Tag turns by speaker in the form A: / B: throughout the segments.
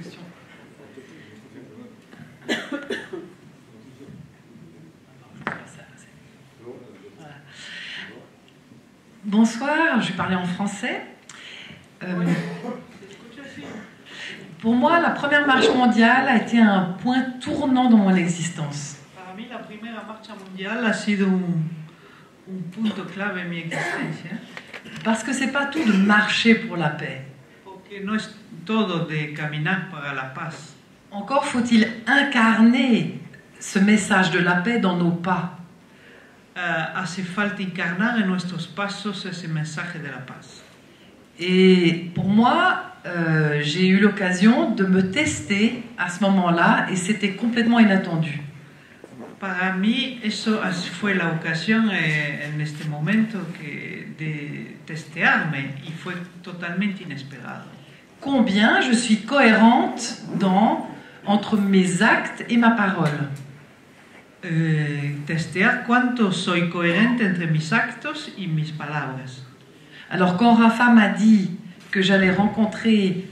A: question. Bonsoir, je vais parler en français. Euh, pour moi, la première marche mondiale a été un point tournant dans mon existence.
B: Para mí la primera marcha mundial ha sido un, un punto clave en mi existencia,
A: Parce que c'est pas tout de marcher pour la paix.
B: porque no es todo de caminar para la paz.
A: Encore faut-il incarner ce message de la paix dans nos pas.
B: Ah, hace falta encarnar en nuestros pasos ese mensaje de la paz.
A: Et pour moi, euh, j'ai eu l'occasion de me tester à ce moment-là et c'était complètement inattendu.
B: Para mí eso fue la ocasión eh, en este momento que, de testearme y fue totalmente inesperado.
A: Combien je suis cohérente dans, entre mes actes et ma parole.
B: Eh, testear cuánto soy coherente entre mis actos y mis palabras.
A: Alors quand Rafa m'a dit que j'allais rencontrer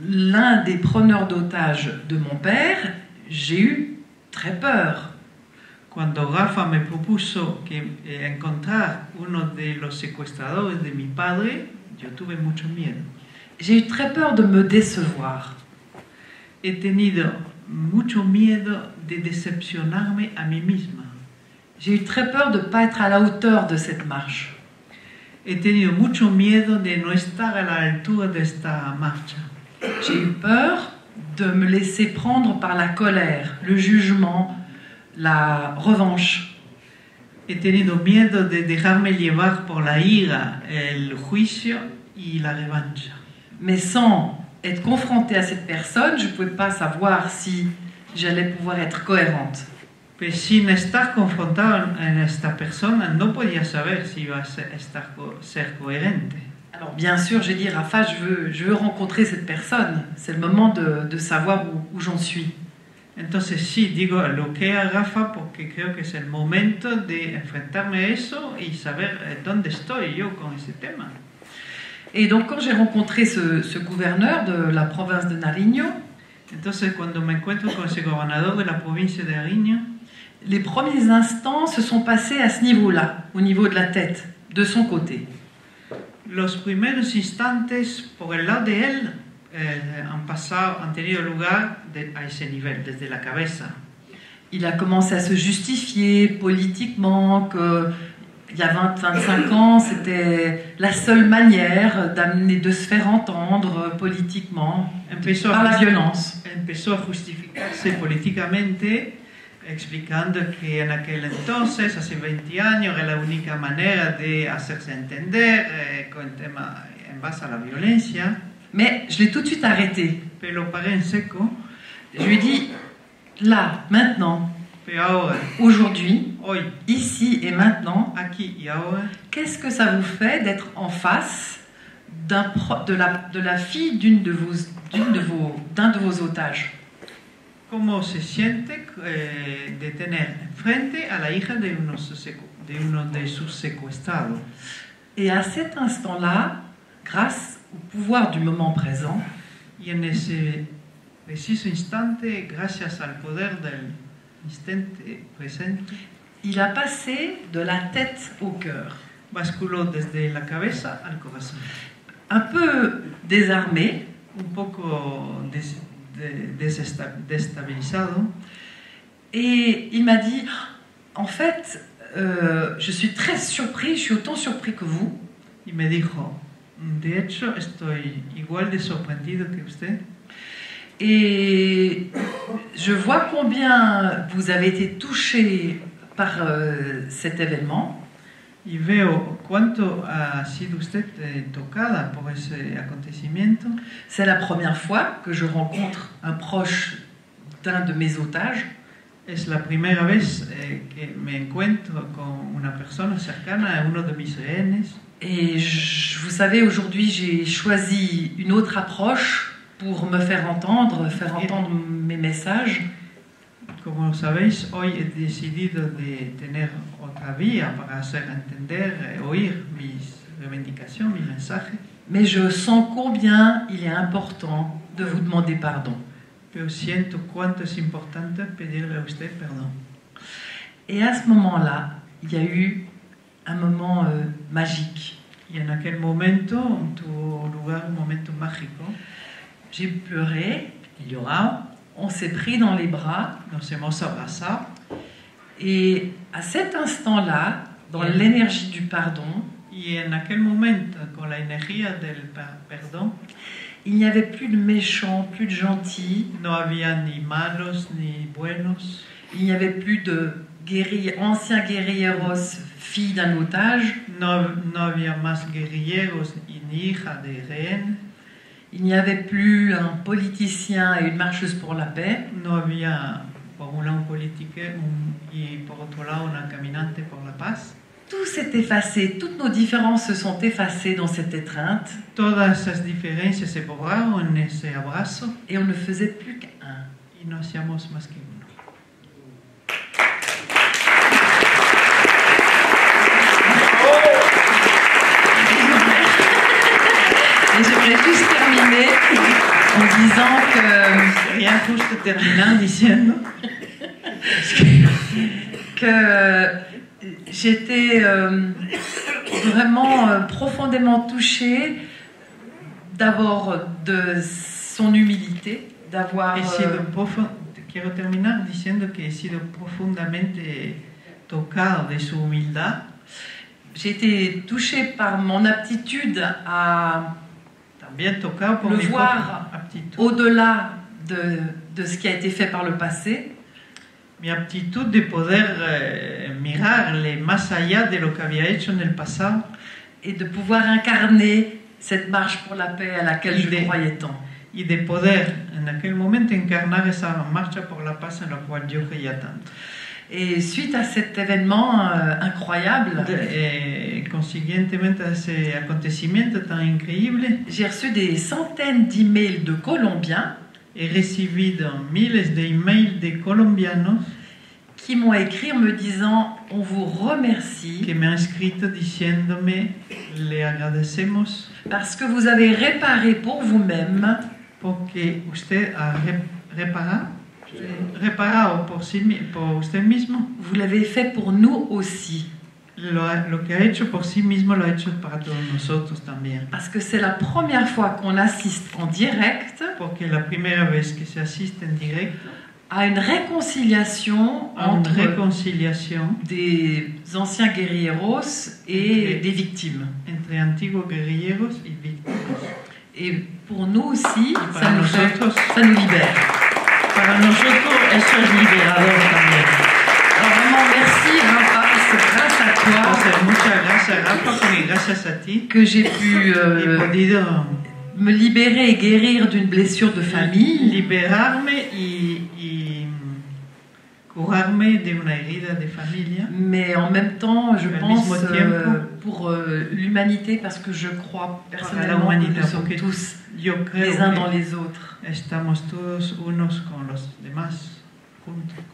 A: l'un des preneurs d'otages de mon père, j'ai eu très peur.
B: Cuando Rafa me propuso que eh, encontrar uno de los secuestradores de mi padre, yo tuve mucho miedo.
A: J'ai eu très peur de me décevoir.
B: He tenido mucho miedo de decepcionarme a mí misma.
A: J'ai eu très peur de ne pas être à la hauteur de cette marche.
B: He tenido mucho miedo de no estar a la altura de esta marcha.
A: J'ai eu peur de me laisser prendre par la colère, le jugement, la revanche.
B: He tenido miedo de dejarme llevar por la ira, el juicio y la revancha.
A: Mais sans être confrontée à cette personne, je ne pouvais pas savoir si j'allais pouvoir être cohérente.
B: Pues sin estar confrontado en esta persona, no podía saber si iba a estar co- ser coherente.
A: Alors bien sûr, j'ai dit, Rafa, je veux, je veux rencontrer cette personne. C'est le moment de, de savoir où, où j'en suis.
B: Entonces sí, digo lo que a Rafa porque creo que es el momento de enfrentarme a eso y saber eh, dónde estoy yo con ese tema.
A: Et donc quand j'ai rencontré ce, ce gouverneur de la province de Nariño,
B: Entonces cuando me encuentro con ese gobernador de la provincia de Ariño,
A: les premiers instants se sont passés à ce niveau-là, au niveau de la tête, de son côté.
B: los primeros instantes por el lado de él eh, han pasado, han tenido lugar de- a ese nivel, desde la cabeza.
A: Il a commencé à se justifier politiquement que il y a 20-25 ans, c'était la seule manière d'amener, de se faire entendre politiquement
B: Empezó
A: par la violence.
B: empezó a justificarse políticamente explicando que en aquel entonces, hace 20 años, era la única manera de hacerse entender eh, con el tema en base a la violencia,
A: Mais je l'ai tout de suite arrêté.
B: pero lo paré en seco.
A: Je lui ai dit, là, maintenant, aujourd'hui, ici et maintenant, qu'est-ce que ça vous fait d'être en face d'un de, la, de la fille d'une de vos, d'une de vos, d'un de vos otages?
B: ¿cómo se siente eh, de tener enfrente a la hija de uno, de uno de sus secuestrados?
A: Et à cet instant-là, grâce au pouvoir du moment présent,
B: Y en ese preciso instante, gracias al poder del
A: il a passé de la tête au cœur.
B: basculó desde la cabeza al corazón.
A: Un peu désarmé,
B: Un poco des- destabilizado,
A: et il m'a dit, en fait, euh, je suis très surpris, je suis autant surpris que vous,
B: y me dijo, de hecho estoy igual de sorprendido que usted
A: et je vois combien vous avez été touché par euh, cet événement.
B: y veo cuánto ha sido usted eh, tocada por ese acontecimiento.
A: C'est la première fois que je rencontre un proche d'un de mes otages.
B: Es la primera vez eh, que me encuentro con una persona cercana a uno de mis rehenes.
A: Et je- vous savez, aujourd'hui, j'ai choisi une autre approche pour me faire entendre, faire entendre mes messages.
B: Como sabéis, hoy he decidido de tener otra vía para hacer entender, eh, oír mis reivindicaciones, mis mensajes.
A: Mais je sens combien il est important de vous demander pardon.
B: Pero siento cuánto es importante pedirle a usted perdón.
A: Et à ce moment-là, il y a eu un moment euh, magique.
B: Y en aquel momento tuvo lugar un momento mágico.
A: J'ai pleuré,
B: He llorado,
A: on s'est pris dans les bras,
B: nos hemos abrazado
A: et à cet instant-là, dans l'énergie du pardon,
B: y en aquel momento, con la energía del per- perdón,
A: il n'y avait plus de méchants, plus de gentils,
B: no había ni malos ni buenos,
A: il n'y avait plus de guerriers, anciens guerrilleros, filles d'un otage,
B: no, no había más guerrilleros y ni hija de rehén,
A: il n'y avait plus un politicien et une marcheuse pour la paix,
B: no había un lado un político un- y por otro lado una caminante por la paz.
A: tout s'est effacé, toutes nos différences se sont effacées dans cette étreinte,
B: Todas esas diferencias se borraron en ese abrazo.
A: Et on ne faisait plus qu'un.
B: y no hacíamos más que uno.
A: Et j'aimerais juste terminer en disant que
B: Quería justo terminar diciendo
A: que j'étais euh, vraiment euh, profondément touchée d'abord de son humilité, d'avoir
B: he
A: euh,
B: sido profo- quiero terminar diciendo que he sido profundamente tocado de su humildad.
A: j'ai été touchée par mon aptitude à
B: También tocado por
A: Le voir au-delà de, de ce qui a été fait par le passé
B: mi aptitud de poder eh, mirarle más allá de lo que había hecho en el pasado
A: et de pouvoir incarner cette marche pour la paix à laquelle je
B: Idée.
A: croyais tant.
B: y de poder en aquel momento encarnar esa marcha por la paz en la cual yo creía tanto.
A: Et suite à cet événement euh, incroyable,
B: De- eh, consiguientemente a ese acontecimiento tan increíble,
A: j'ai reçu des centaines d'emails de Colombiens
B: he recibido miles de emails de colombianos
A: qui m'ont écrit en me disant on vous remercie
B: que me han escrito diciéndome le agradecemos
A: parce que vous avez réparé pour vous-même
B: porque usted ha reparado, reparado por, sí, por usted mismo.
A: vous l'avez fait pour nous aussi.
B: Lo, lo que ha hecho por sí mismo lo ha hecho para todos nosotros también.
A: Parce que c'est la première fois qu'on assiste en direct
B: Porque la primera vez que se asiste en directo
A: à une réconciliation entre
B: reconciliación
A: des anciens guerrieros et
B: Ok.
A: des victimes.
B: entre antiguos guerrilleros y víctimas.
A: Et pour nous aussi, ça nous, fait-
B: nosotros,
A: ça nous libère.
B: para nosotros eso es liberador también.
A: Alors vraiment, merci Rafa, c'est grâce à toi
B: Entonces, muchas gracias Rafa, porque gracias a ti
A: que j'ai pu euh, me libérer et guérir d'une blessure de famille.
B: liberarme y, y curarme de una herida de familia,
A: Mais en même temps, je pense euh, pour euh, l'humanité, parce que je crois personnellement que nous sommes tous les uns dans les autres.
B: estamos todos unos con los demás juntos.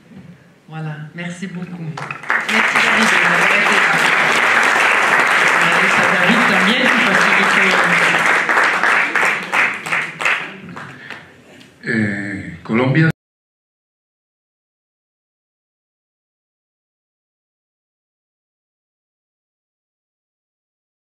A: Voilà, merci beaucoup. Merci.